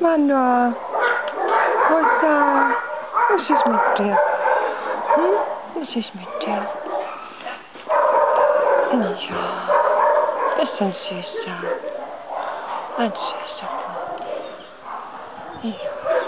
Manuel, what's uh, that? Was ist my dir? Hm? Was ist mit dir? Ja, ist ein süßer. Ein süßer Ja.